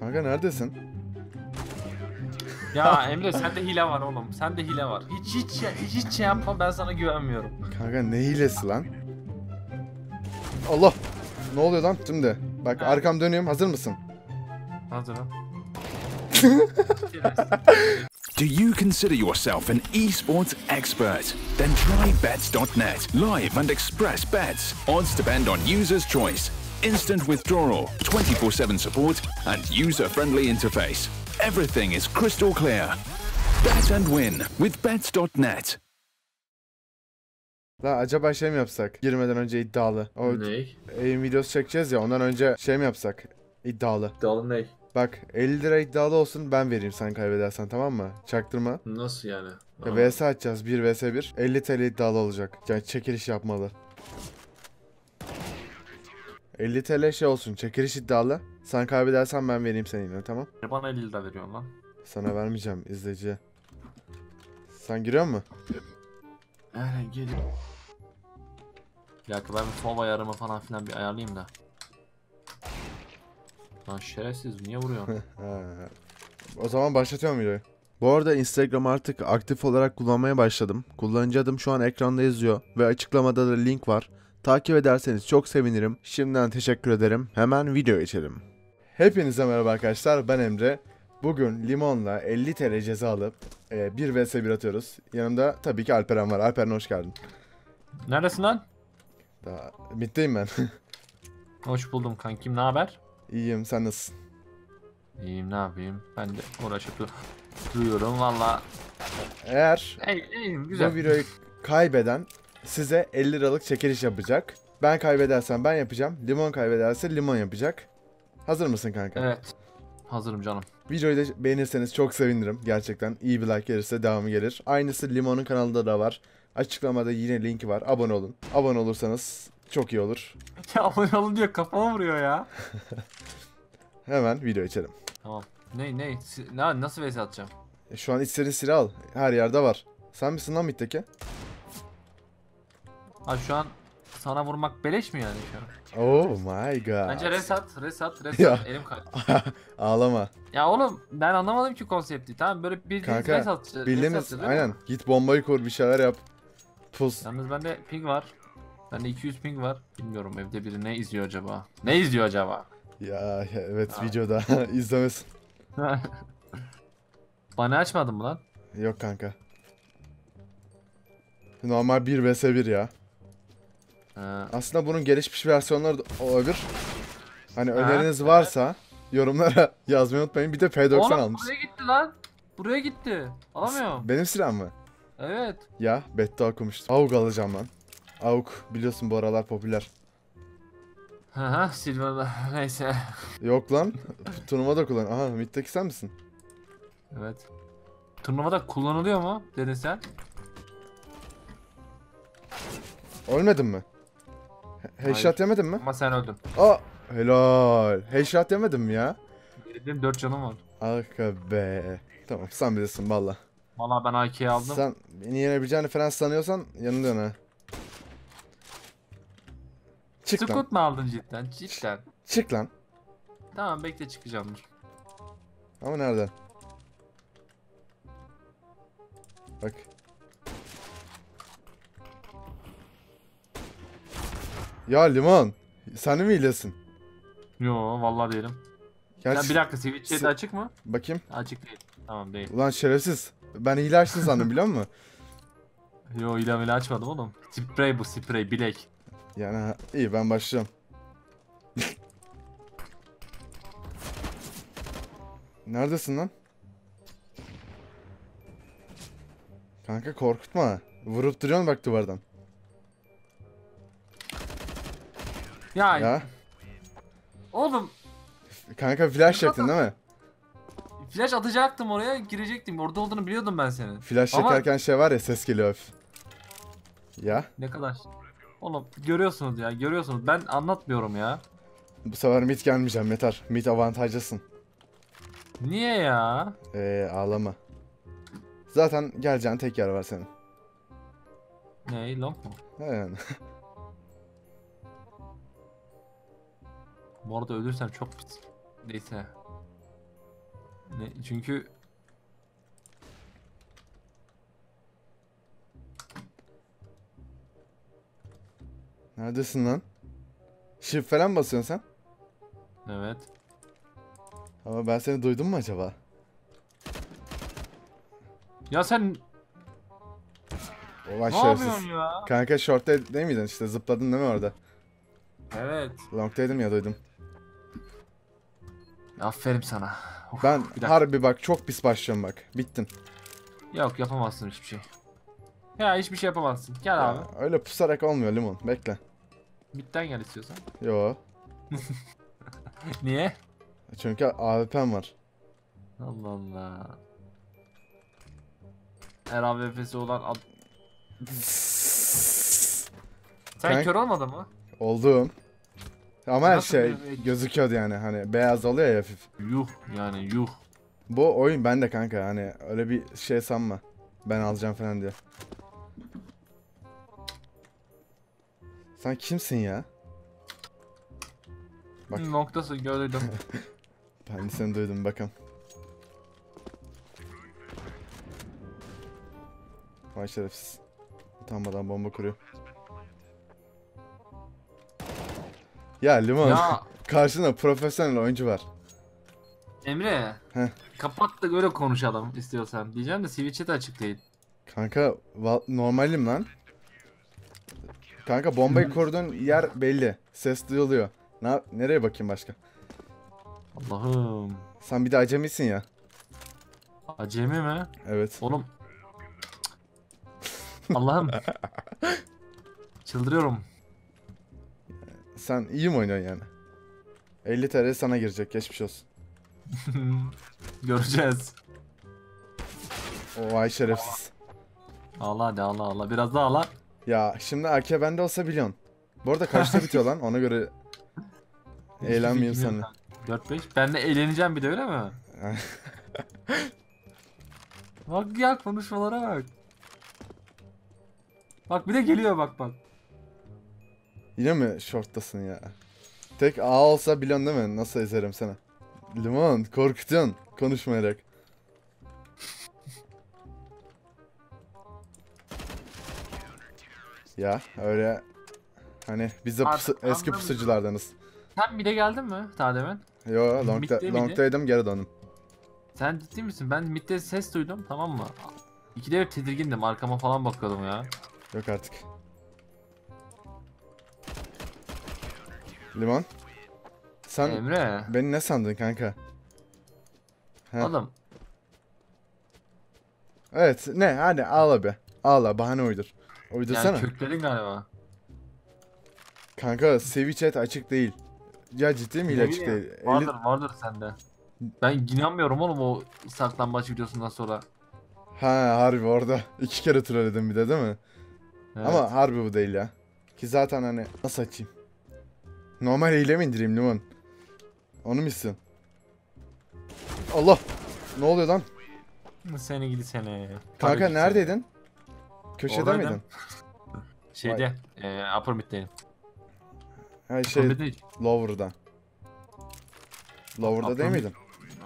Kanka neredesin? Ya Emre sende hile var oğlum. Sende hile var. Hiç hiç hiç, hiç şey yapma ben sana güvenmiyorum. Kanka ne hilesi lan? Allah! Ne oluyor lan şimdi? Bak Ha. arkam dönüyorum. Hazır mısın? Hazırım. Do you consider yourself an esports expert? Then try bets.net. Live and express bets. Odds depend on user's choice. Instant withdrawal, 24 7 support, and user friendly interface. Everything is crystal clear. Bet and win with bets.net. La acaba şey mi yapsak? Girmeden önce iddialı. O Ney? yayın videosu çekeceğiz ya ondan önce şey mi yapsak? İddialı. Dalı ney? Bak 50 lira iddialı olsun ben vereyim sen kaybedersen tamam mı? Çaktırma. Nasıl yani? Ya vs atacağız 1 vs 1. 50 TL iddialı olacak. Yani çekiliş yapmalı. 50 TL şey olsun çekiliş iddialı. Sen kaybedersen ben vereyim senin yine tamam? Bana 50 lira veriyorsun lan. Sana vermeyeceğim izleyiciye. Sen giriyor mu? Aynen gel. Bir dakika ben bir sol ayarımı falan filan bir ayarlayayım da. Lan şerefsiz niye vuruyorsun? O zaman başlatıyorum videoyu. Bu arada Instagram artık aktif olarak kullanmaya başladım. Kullanıcı adım şu an ekranda yazıyor ve açıklamada da link var. Takip ederseniz çok sevinirim. Şimdiden teşekkür ederim. Hemen video geçelim. Hepinize merhaba arkadaşlar. Ben Emre. Bugün limonla 50 TL ceza alıp e, 1 vs 1 atıyoruz. Yanımda tabii ki Alperen var. Alperen hoş geldin. Neredesin lan? Daha bitteyim ben. Hoş buldum kankim ne haber? İyiyim sen nasılsın? İyiyim ne yapayım? Ben de uğraşıp dur- duruyorum valla. Eğer Ey, iyiyim Bu güzel. videoyu kaybeden size 50 liralık çekiliş yapacak. Ben kaybedersem ben yapacağım. Limon kaybederse limon yapacak. Hazır mısın kanka? Evet. Hazırım canım. Videoyu da beğenirseniz çok sevinirim. Gerçekten iyi bir like gelirse devamı gelir. Aynısı Limon'un kanalında da var. Açıklamada yine linki var. Abone olun. Abone olursanız çok iyi olur. Ya abone olun diyor kafama vuruyor ya. Hemen video içelim. Tamam. Ne ne? Ne nasıl vs atacağım? E, Şu an istediğin silah al. Her yerde var. Sen misin lan mitteki? Ha şu an sana vurmak beleş mi yani şu an? Oh my god. Bence resat, resat, resat. Elim kaydı. Ağlama. Ya oğlum ben anlamadım ki konsepti. Tamam böyle bir Kanka, resat. Bildiğimiz aynen. Git bombayı kur bir şeyler yap. Pus. Yalnız bende ping var. Bende 200 ping var. Bilmiyorum evde biri ne izliyor acaba? Ne izliyor acaba? Ya ya, evet Ha. videoda izlemesin. Bana açmadın mı lan? Yok kanka. Normal 1 vs 1 ya. Ha, Aslında bunun gelişmiş versiyonları da olabilir. Hani Ha, öneriniz evet. varsa yorumlara yazmayı unutmayın. Bir de P90 Oğlum almış. buraya gitti lan. Buraya gitti. Alamıyorum. Benim silahım mı? Evet. Ya bette okumuştum. AUG alacağım lan. AUG biliyorsun bu aralar popüler. Hı Silver'da neyse. Yok lan. Turnuvada kullan. Aha middeki sen misin? Evet. Turnuvada kullanılıyor mu dedin sen? Ölmedin mi? He- Headshot yemedin mi? Ama sen öldün. Aa helal. Headshot yemedin mi ya? Dedim 4 canım var. Aga be. Tamam sen bilirsin valla. Valla ben AK'yi aldım. Sen beni yenebileceğini falan sanıyorsan yanılıyorsun ha. Çık lan. Scoot mu aldın cidden? Cidden. Çık lan. Tamam bekle çıkacağım dur. Ama nereden? Bak. Ya Limon. Sen mi hilesin? Yo vallahi değilim. Ya Gerçi... bir dakika Switch chat açık mı? Bakayım. Açık değil. Tamam değil. Ulan şerefsiz. Ben hile açtın sandım biliyor musun? Yo ilan ile açmadım oğlum. Sprey bu sprey bilek. Yani ha- iyi ben başlıyorum. Neredesin lan? Kanka korkutma. Vurup duruyorsun bak duvardan. Ya, Ya. oğlum Kanka flash çektin değil mi? flash atacaktım oraya girecektim. Orada olduğunu biliyordum ben senin. Flash Ama- çekerken şey var ya ses geliyor. Ya Ne kadar. Oğlum görüyorsunuz ya görüyorsunuz. Ben anlatmıyorum ya. bu sefer mid gelmeyeceğim yeter. Mid avantajlısın. Niye ya? Eee ağlama. Zaten geleceğin tek yer var senin. Ne long mu? He yani. Bu arada ölürsem çok pis. Neyse. Ne, çünkü Neredesin lan? Shift falan basıyorsun sen. evet. Ama ben seni duydum mu acaba? Ya sen ne şerefsiz. yapıyorsun ya? Kanka short'ta değil miydin işte zıpladın değil mi orada? Evet. Long'daydım ya duydum. Aferin sana. Of, Ben harbi bak çok pis başlıyorum bak. Bittin. Yok yapamazsın hiçbir şey. Ya hiçbir şey yapamazsın. Gel abi. Ya, öyle pusarak olmuyor limon. Bekle. Bitten gel istiyorsan. Yo. Niye? Çünkü AWP'm var. Allah Allah. Her AWP'si olan ad... Sen Kanka- kör olmadın mı? Oldum. Ama her Nasıl şey bir- gözüküyordu yani hani beyaz oluyor ya hafif. Yuh yani yuh. Bu oyun bende kanka hani öyle bir şey sanma. Ben alacağım falan diye. Sen kimsin ya? Bak. Noktası gördüm. Ben de seni duydum bakalım. Vay şerefsiz. Utanmadan bomba kuruyor. Ya Limon. ya Karşında profesyonel oyuncu var. Emre. Heh. Kapat da böyle konuşalım istiyorsan. Diyeceğim de Switch'e de açık değil. Kanka normalim lan. Kanka bombayı kurduğun yer belli. Ses duyuluyor. Ne nereye bakayım başka? Allah'ım. Sen bir de acemisin ya. Acemi mi? Evet. Oğlum. Allah'ım. Çıldırıyorum. Sen iyi mi oynuyorsun yani? 50 TL sana girecek. Geçmiş olsun. Göreceğiz. O ay şerefsiz. Allah hadi Allah Allah. Biraz daha Allah. Ya şimdi AK bende olsa biliyorsun. Bu arada kaçta bitiyor lan? Ona göre eğlenmeyeyim seninle. 4-5. Ben de eğleneceğim bir de öyle mi? bak ya konuşmalara bak. Bak bir de geliyor bak bak. Yine mi shorttasın ya? Tek A olsa biliyorsun değil mi? Nasıl ezerim seni? Limon korkutuyorsun konuşmayarak. Ya öyle hani biz de Artık pusu- eski pusuculardanız. Sen bir de geldin mi daha demin? Yo longda, Mid'de miydi? longdaydım geri döndüm. Sen ciddi misin? Ben midde ses duydum tamam mı? İkide bir tedirgindim arkama falan bakıyordum ya. Yok artık. Limon. Sen Emre. beni ne sandın kanka? Heh. Oğlum Evet ne hadi ağla be. Ağla bahane uydur. Uydursana. yani kökledin galiba. Kanka sevi chat açık değil. Ya ciddi mi açık değil? Vardır vardır sende. Ben inanmıyorum oğlum o saklambaç videosundan sonra. Ha harbi orada. iki kere trolledim bir de değil mi? Evet. Ama harbi bu değil ya. Ki zaten hani nasıl açayım? Normal hile mi indireyim limon? Onu mu istiyorsun? Allah! Ne oluyor lan? Seni gidi seni. Kanka Tabii ki neredeydin? Köşede Oradaydım. miydin? Şeyde. Eee upper mid'deyim. Ha Şey, upper mid değil. lower'da. Lower'da Upper mid. miydin?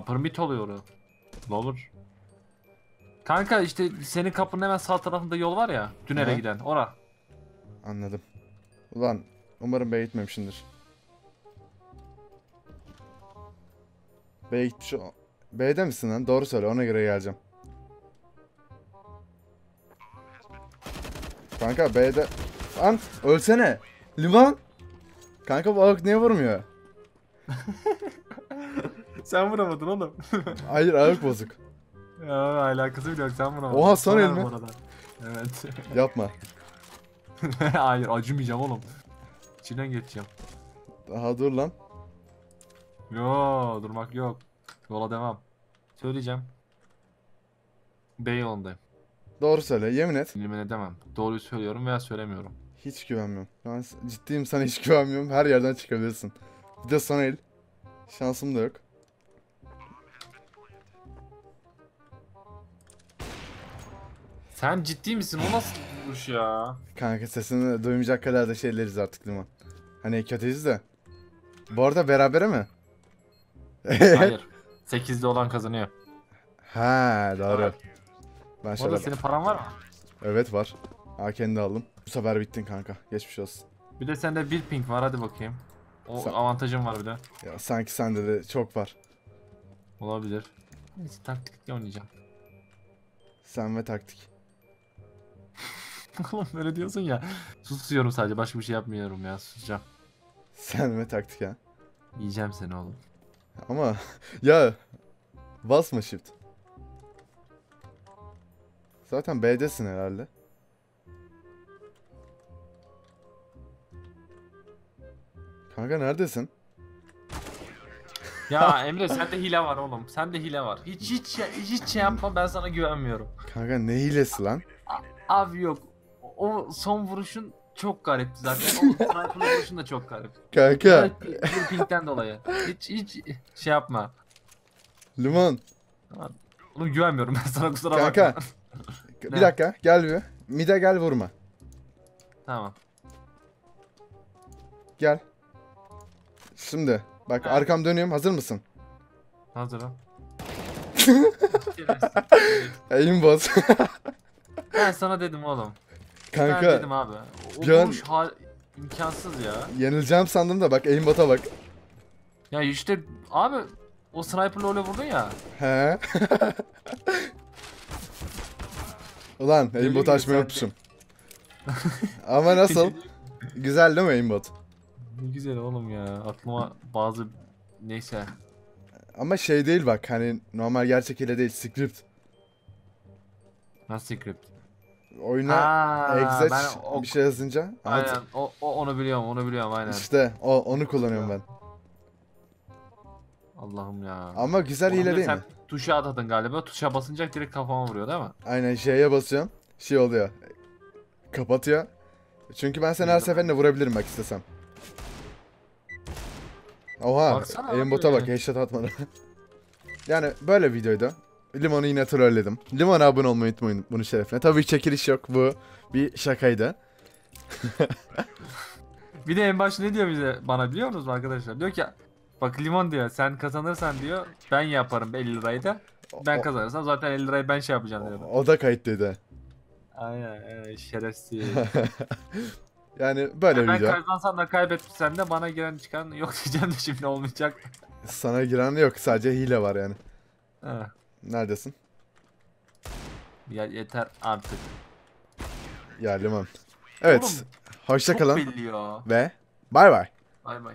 Upper mid oluyor o. Ne olur. Kanka işte senin kapının hemen sağ tarafında yol var ya. Aha. giden. Ora. Anladım. Ulan umarım gitmemişsindir. B'ye gitmiş o- B'de misin lan? Doğru söyle ona göre geleceğim. Kanka B'de... Lan ölsene! Limon! Kanka bu avuk niye vurmuyor? Sen vuramadın oğlum. Hayır avuk bozuk. ya alakası bile yok sen vuramadın. Oha, son el mi? Evet. Yapma. Hayır acımayacağım oğlum. İçinden geçeceğim. Daha dur lan. Yo durmak yok. Yola devam. Söyleyeceğim. B yolundayım. Doğru söyle yemin et. Yemin edemem. Doğruyu söylüyorum veya söylemiyorum. Hiç güvenmiyorum. Ben ciddiyim sana hiç güvenmiyorum. Her yerden çıkabilirsin. Bir de son el. Şansım da yok. Sen ciddi misin? O nasıl vuruş ya? Kanka sesini duymayacak kadar da şeyleriz artık Limon. Hani kötüyüz de. Bu arada berabere mi? Hayır. 8'de olan kazanıyor. Ha doğru. Ben Orada şöyle... senin paran var mı? Evet var. Ha kendi aldım. Bu sefer bittin kanka. Geçmiş olsun. Bir de sende bir ping var hadi bakayım. O Sen- avantajın var bir de. Ya sanki sende de çok var. Olabilir. Neyse taktikle oynayacağım. Sen ve taktik. Oğlum böyle diyorsun ya. Susuyorum sadece başka bir şey yapmıyorum ya susacağım. Sen ve taktik ha. Yiyeceğim seni oğlum. Ama ya basma shift. Zaten B'desin herhalde. Kanka neredesin? Ya Emre sende hile var oğlum. Sende hile var. Hiç hiç hiç şey yapma ben sana güvenmiyorum. Kanka ne hilesi lan? Abi yok. O son vuruşun çok garipti zaten. O sniper vuruşun da çok garip. Kanka bir pinkten dolayı. Hiç hiç şey yapma. limon. Oğlum güvenmiyorum ben sana kusura bakma. Kanka. Bir dakika gel bir. Mide gel vurma. Tamam. Gel. Şimdi bak Ha. arkam dönüyorum hazır mısın? Hazırım. Aim bas. ben sana dedim oğlum. Ben Kanka dedim abi. O bir an- vuruş ha- imkansız ya. yenileceğim sandım da bak aimbot'a bak. Ya işte abi o sniper'la öyle vurdun ya. He. Ulan aimbot açmayı unutmuşum. Ama nasıl? Güzel değil mi aimbot? Ne güzel oğlum ya. Aklıma bazı neyse. Ama şey değil bak hani normal gerçek ile değil script. Nasıl script? Oyuna Aa, exec ben o, bir şey yazınca aynen anlat- o, o onu biliyorum onu biliyorum aynen. işte o onu kullanıyorum ben. Allah'ım ya. Ama güzel Onu hile değil sen mi? Tuşa atadın galiba. Tuşa basınca direkt kafama vuruyor değil mi? Aynen J'ye basıyorum. Şey oluyor. Kapatıyor. Çünkü ben seni her seferinde vurabilirim bak istesem. Oha. Aimbot'a bak headshot atmadı. yani böyle videoydu. Limon'u yine trolledim. Limon'a abone olmayı unutmayın bunun şerefine. Tabii ki çekiliş yok bu. Bir şakaydı. Bir de en baş ne diyor bize bana biliyor musunuz arkadaşlar? Diyor ki bak limon diyor sen kazanırsan diyor ben yaparım 50 lirayı da. Ben kazanırsam zaten 50 lirayı ben şey yapacağım diyor. O da kayıtlıydı. Aynen aynen şerefsiz. Yani böyle bir ben video. kazansam da kaybetsem de bana giren çıkan yok diyeceğim de şimdi olmayacak. Sana giren yok. Sadece hile var yani. Ha, Neredesin? ya yeter artık. Ya Limon. Evet. Oğlum, Hoşça kalın ve bay bay. Bay bay.